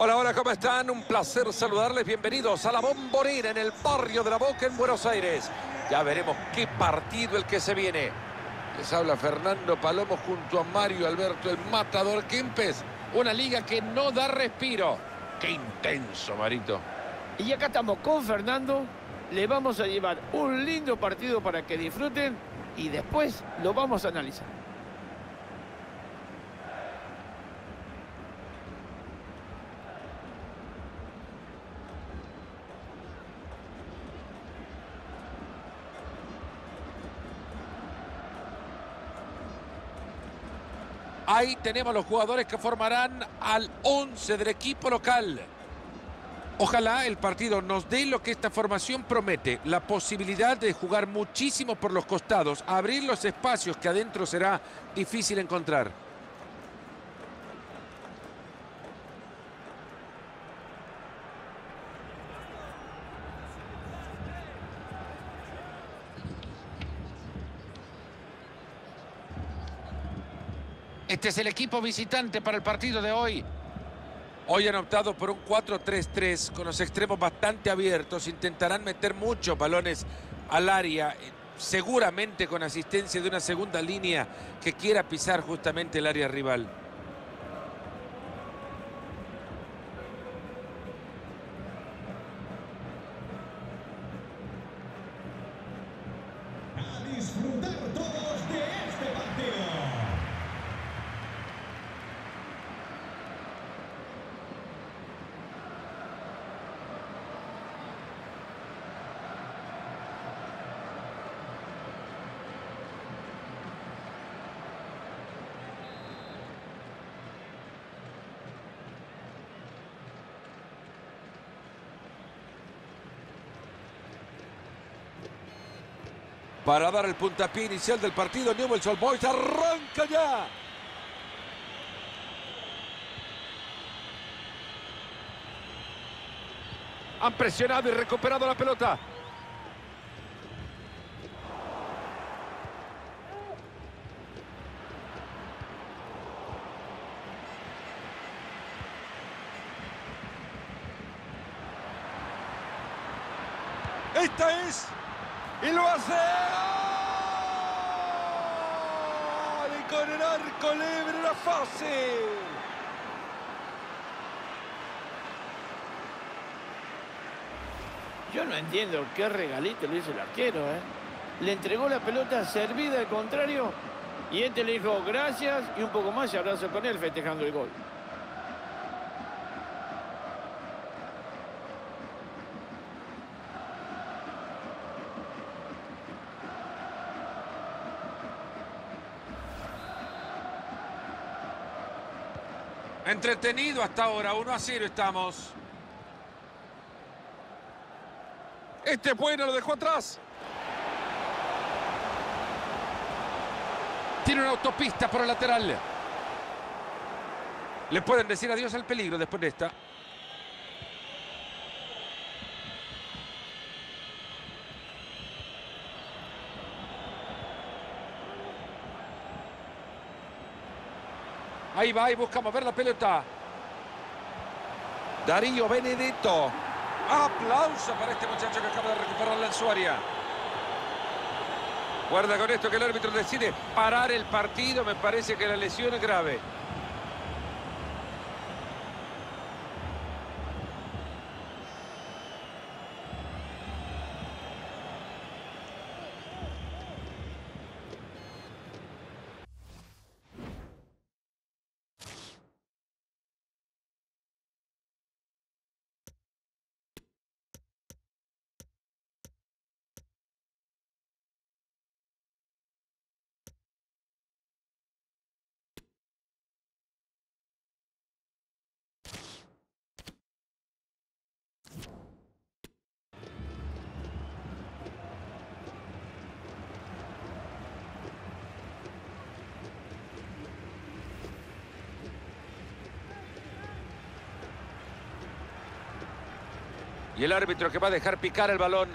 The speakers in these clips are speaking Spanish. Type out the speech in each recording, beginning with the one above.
Hola, hola, ¿cómo están? Un placer saludarles. Bienvenidos a la Bombonera en el barrio de La Boca en Buenos Aires. Ya veremos qué partido el que se viene. Les habla Fernando Palomo junto a Mario Alberto, el matador Kempes. Una liga que no da respiro. Qué intenso, Marito. Y acá estamos con Fernando. Le vamos a llevar un lindo partido para que disfruten y después lo vamos a analizar. Ahí tenemos los jugadores que formarán al 11 del equipo local. Ojalá el partido nos dé lo que esta formación promete, la posibilidad de jugar muchísimo por los costados, abrir los espacios que adentro será difícil encontrar. Este es el equipo visitante para el partido de hoy. Hoy han optado por un 4-3-3 con los extremos bastante abiertos. Intentarán meter muchos balones al área, seguramente con asistencia de una segunda línea que quiera pisar justamente el área rival. Para dar el puntapié inicial del partido, Newell's Old Boys arranca ya. Han presionado y recuperado la pelota. Esta es y lo hace. ¡Gol! Y con el arco libre era Yo no entiendo qué regalito le hizo el arquero, ¿eh? Le entregó la pelota servida al contrario y este le dijo gracias y un poco más y abrazó con él festejando el gol. Entretenido hasta ahora, 1 a 0 estamos. Este es bueno, lo dejó atrás. Tiene una autopista por el lateral. Le pueden decir adiós al peligro después de esta. Ahí va y busca mover la pelota. Darío Benedetto. Aplauso para este muchacho que acaba de recuperarla en su área. Guarda con esto que el árbitro decide parar el partido. Me parece que la lesión es grave. Y el árbitro que va a dejar picar el balón.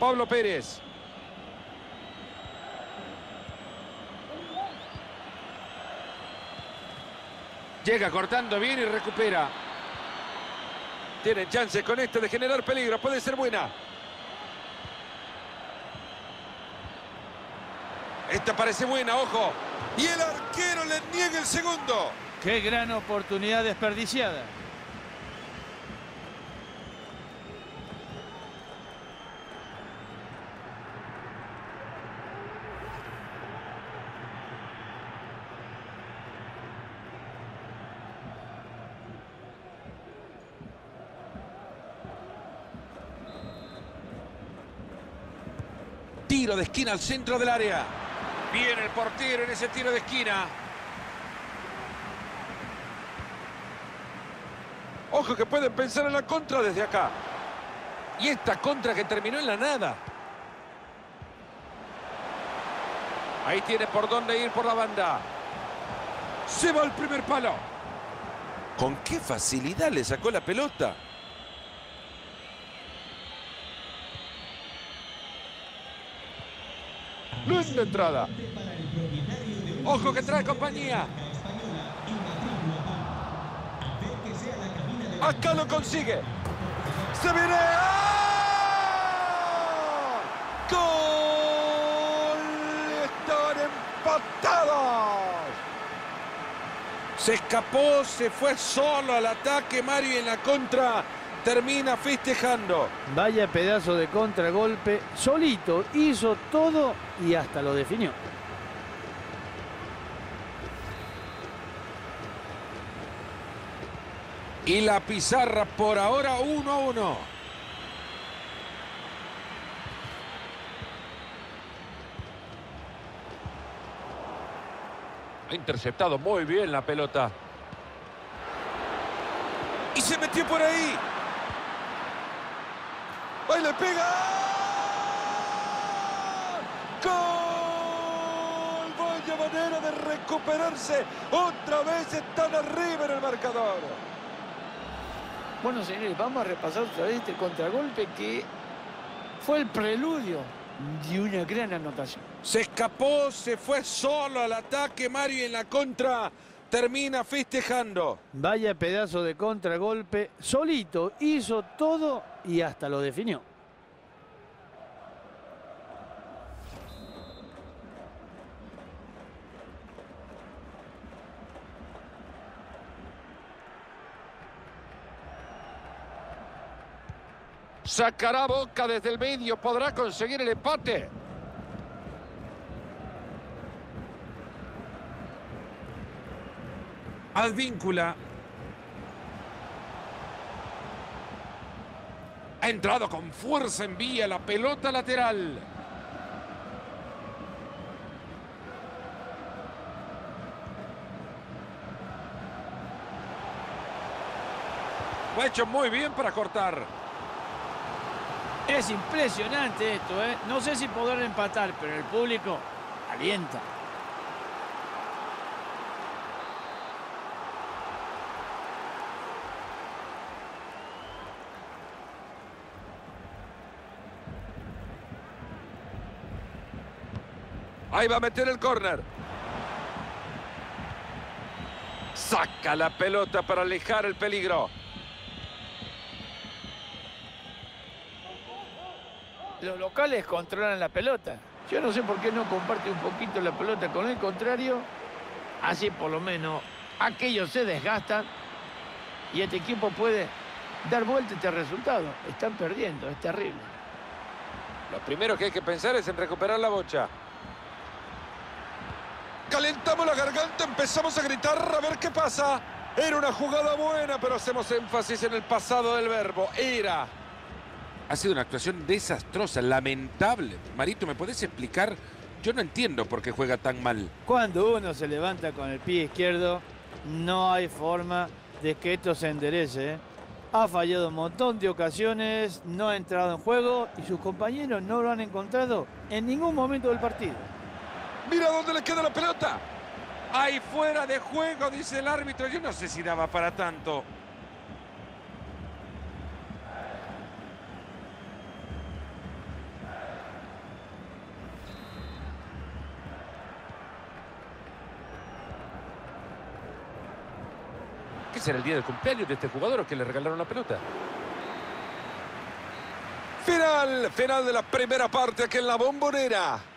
Pablo Pérez. Llega cortando bien y recupera. Tienen chance con este de generar peligro. Puede ser buena. Esta parece buena, ojo. Y el arquero le niega el segundo. Qué gran oportunidad desperdiciada. Tiro de esquina al centro del área. Viene el portero en ese tiro de esquina. Ojo que pueden pensar en la contra desde acá. Y esta contra que terminó en la nada. Ahí tiene por dónde ir por la banda. Se va el primer palo. Con qué facilidad le sacó la pelota. Linda entrada. Ojo que trae compañía. Acá lo consigue. Se viene. ¡Ah! ¡Gol! Están empatados. Se escapó, se fue solo al ataque Mario en la contra termina festejando. Vaya pedazo de contragolpe. Solito hizo todo y hasta lo definió. Y la pizarra por ahora 1 a 1. Ha interceptado muy bien la pelota. Y se metió por ahí. ¡Ahí le pega! ¡Gol! Vaya manera de recuperarse. Otra vez están arriba en el marcador. Bueno, señores, vamos a repasar otra vez este contragolpe que fue el preludio de una gran anotación. Se escapó, se fue solo al ataque Mario y en la contra termina festejando. Vaya pedazo de contragolpe. Solito hizo todo y hasta lo definió. Sacará Boca desde el medio, podrá conseguir el empate. Advíncula. Ha entrado con fuerza en vía la pelota lateral. Lo ha hecho muy bien para cortar. Es impresionante esto, ¿eh? No sé si poder empatar, pero el público alienta. Ahí va a meter el córner. Saca la pelota para alejar el peligro. Los locales controlan la pelota. Yo no sé por qué no comparte un poquito la pelota con el contrario. Así por lo menos aquellos se desgastan y este equipo puede dar vuelta este resultado. Están perdiendo, es terrible. Lo primero que hay que pensar es en recuperar la bocha. Calentamos la garganta, empezamos a gritar a ver qué pasa. Era una jugada buena, pero hacemos énfasis en el pasado del verbo. Era. Ha sido una actuación desastrosa, lamentable. Marito, ¿me podés explicar? Yo no entiendo por qué juega tan mal. Cuando uno se levanta con el pie izquierdo, no hay forma de que esto se enderece. ¿eh? Ha fallado un montón de ocasiones, no ha entrado en juego y sus compañeros no lo han encontrado en ningún momento del partido. Mira dónde le queda la pelota. Ahí fuera de juego, dice el árbitro. Yo no sé si daba para tanto. ¿Qué será el día del cumpleaños de este jugador o que le regalaron la pelota? Final, final de la primera parte aquí en la bombonera.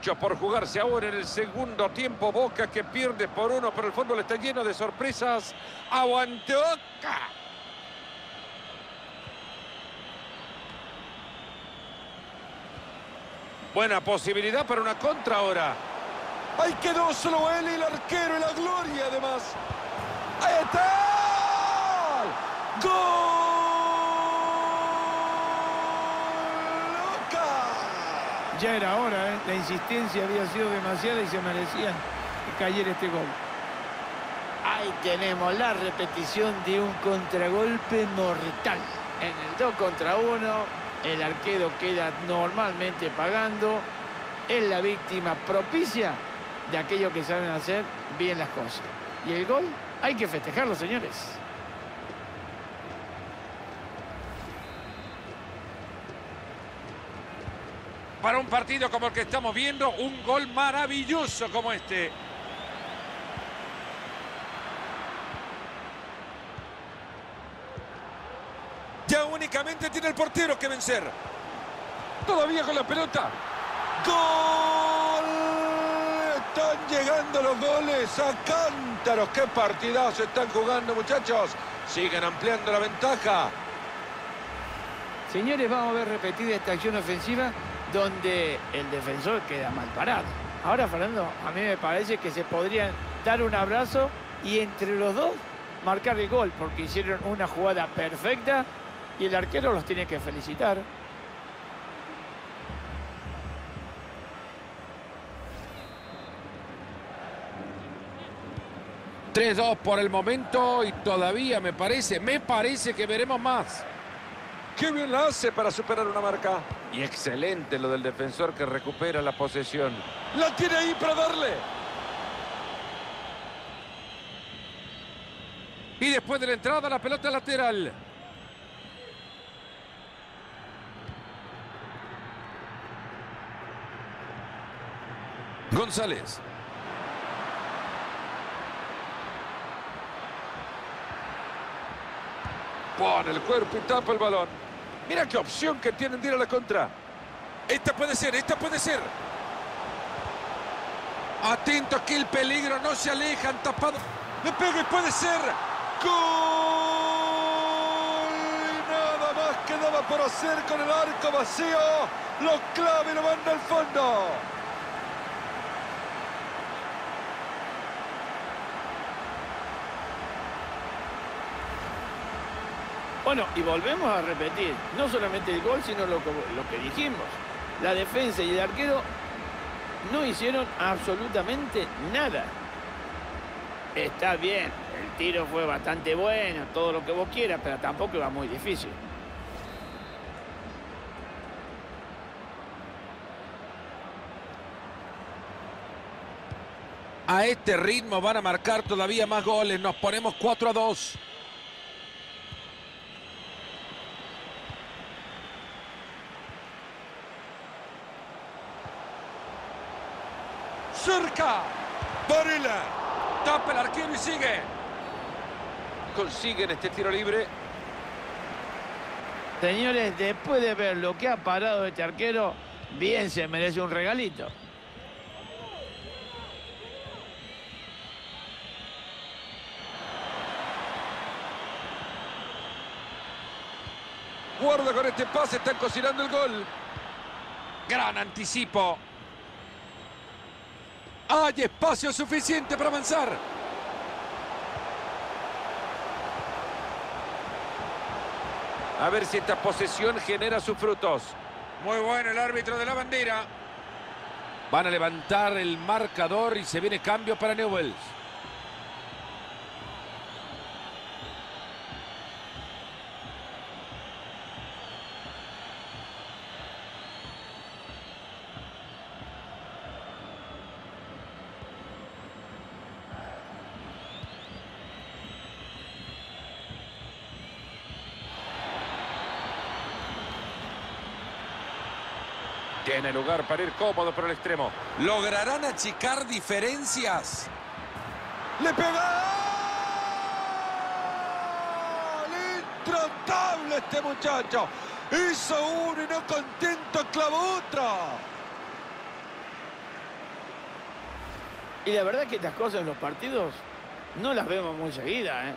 Por jugarse ahora en el segundo tiempo. Boca que pierde por uno, pero el fútbol está lleno de sorpresas. Aguante Boca. Buena posibilidad para una contra ahora. Ahí quedó solo él y el arquero y la gloria además. ¡Ahí está! ¡Gol! Ya era hora, ¿eh? La insistencia había sido demasiada y se merecían que cayera este gol. Ahí tenemos la repetición de un contragolpe mortal. En el 2 contra 1, el arquero queda normalmente pagando. Es la víctima propicia de aquellos que saben hacer bien las cosas. Y el gol hay que festejarlo, señores. Para un partido como el que estamos viendo, un gol maravilloso como este. Ya únicamente tiene el portero que vencer. Todavía con la pelota. ¡Gol! Están llegando los goles a cántaros. ¡Qué partidazo están jugando, muchachos! Siguen ampliando la ventaja. Señores, vamos a ver repetida esta acción ofensiva donde el defensor queda mal parado. Ahora, Fernando, a mí me parece que se podrían dar un abrazo y entre los dos marcar el gol, porque hicieron una jugada perfecta y el arquero los tiene que felicitar. 3-2 por el momento y todavía me parece, me parece que veremos más. ¡Qué bien la hace para superar una marca! Y excelente lo del defensor que recupera la posesión. ¡La tiene ahí para darle! Y después de la entrada, la pelota lateral. González. Pone el cuerpo y tapa el balón. Mira qué opción que tienen de ir a la contra. Esta puede ser, esta puede ser. Atento aquí el peligro, no se alejan, tapado. Le pega y puede ser. ¡Gol! Nada más quedaba por hacer con el arco vacío. Lo clave y lo manda al fondo. Bueno, y volvemos a repetir, no solamente el gol, sino lo, que- dijimos. La defensa y el arquero no hicieron absolutamente nada. Está bien, el tiro fue bastante bueno, todo lo que vos quieras, pero tampoco iba muy difícil. A este ritmo van a marcar todavía más goles. Nos ponemos 4 a 2. Cerca. Varela. Tapa el arquero y sigue. Consiguen este tiro libre. Señores, después de ver lo que ha parado este arquero, bien se merece un regalito. Guarda con este pase, están cocinando el gol. Gran anticipo. Hay espacio suficiente para avanzar. A ver si esta posesión genera sus frutos. Muy bueno el árbitro de la bandera. Van a levantar el marcador y se viene cambio para Newells. Tiene lugar para ir cómodo por el extremo. ¿Lograrán achicar diferencias? ¡Le pega! ¡Intratable este muchacho! Hizo uno y no contento clavó otro. Y la verdad que estas cosas en los partidos no las vemos muy seguidas. ¿eh?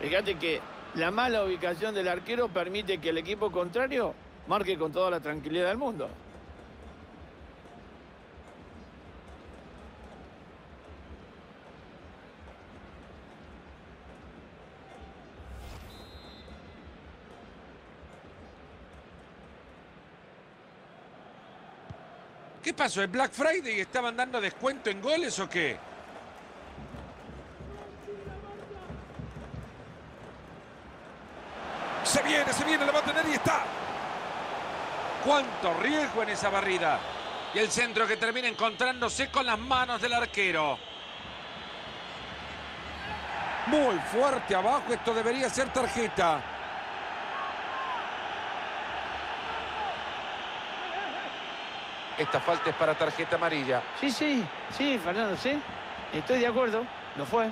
Fíjate que la mala ubicación del arquero permite que el equipo contrario marque con toda la tranquilidad del mundo. ¿Qué pasó? ¿Es Black Friday y estaban dando descuento en goles o qué? Se viene, se viene, la va a tener y está. Cuánto riesgo en esa barrida. Y el centro que termina encontrándose con las manos del arquero. Muy fuerte abajo, esto debería ser tarjeta. Esta falta es para tarjeta amarilla. Sí, sí, sí, Fernando, sí. Estoy de acuerdo, lo fue.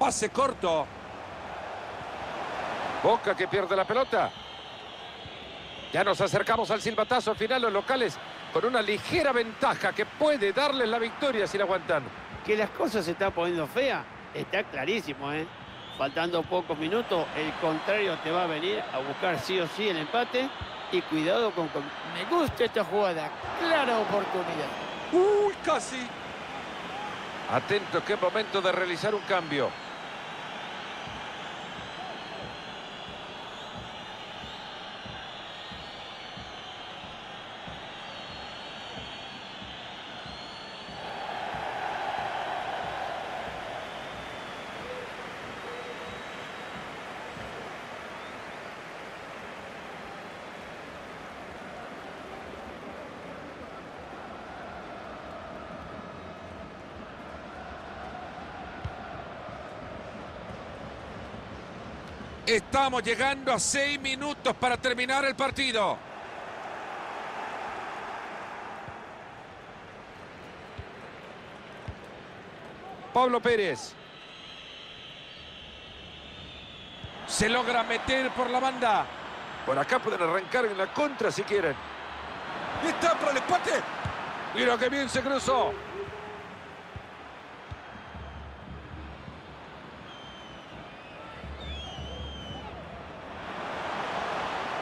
Pase corto. Boca que pierde la pelota. Ya nos acercamos al silbatazo final los locales con una ligera ventaja que puede darles la victoria si la aguantan. Que las cosas se están poniendo feas, está clarísimo, ¿eh? Faltando pocos minutos, el contrario te va a venir a buscar sí o sí el empate. Y cuidado con... con- Me gusta esta jugada, clara oportunidad. Uy, casi. Atento que es momento de realizar un cambio. Estamos llegando a seis minutos para terminar el partido. Pablo Pérez. Se logra meter por la banda. Por acá pueden arrancar en la contra si quieren. Y está para el empate. Mira que bien se cruzó.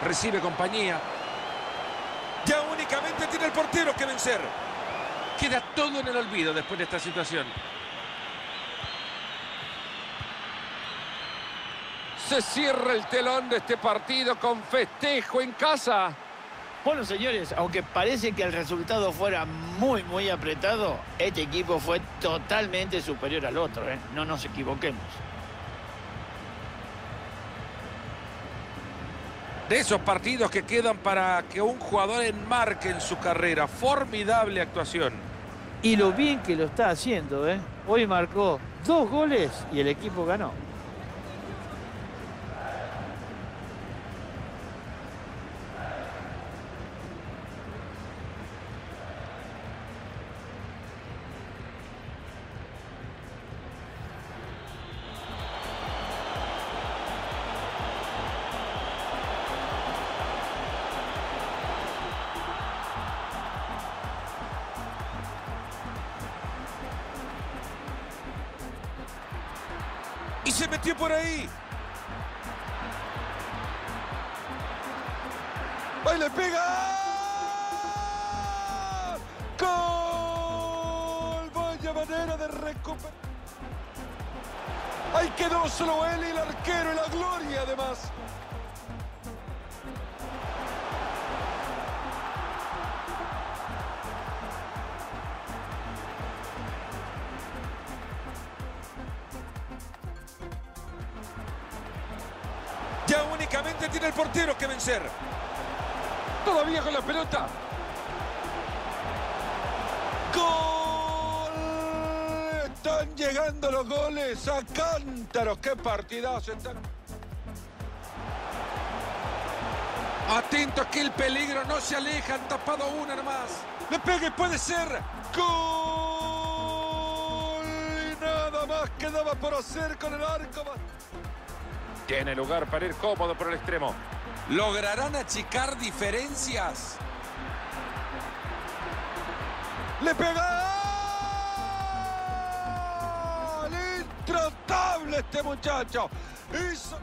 Recibe compañía. Ya únicamente tiene el portero que vencer. Queda todo en el olvido después de esta situación. Se cierra el telón de este partido con festejo en casa. Bueno, señores, aunque parece que el resultado fuera muy, muy apretado, este equipo fue totalmente superior al otro, ¿eh? No nos equivoquemos. De esos partidos que quedan para que un jugador enmarque en su carrera. Formidable actuación. Y lo bien que lo está haciendo, ¿eh? Hoy marcó dos goles y el equipo ganó. Se metió por ahí. ¡Ahí le pega! ¡Gol! Vaya manera de recuperar. Ahí quedó solo él y el arquero y la gloria además. Únicamente tiene el portero que vencer. Todavía con la pelota. ¡Gol! Están llegando los goles a cántaros. ¡Qué partidazo! Están... Atento que el peligro no se aleja. Han tapado una nomás. Le pegue, puede ser. ¡Gol! Y nada más quedaba por hacer con el arco. Tiene lugar para ir cómodo por el extremo. ¿Lograrán achicar diferencias? ¡Le pega! ¡Intratable este muchacho! Hizo...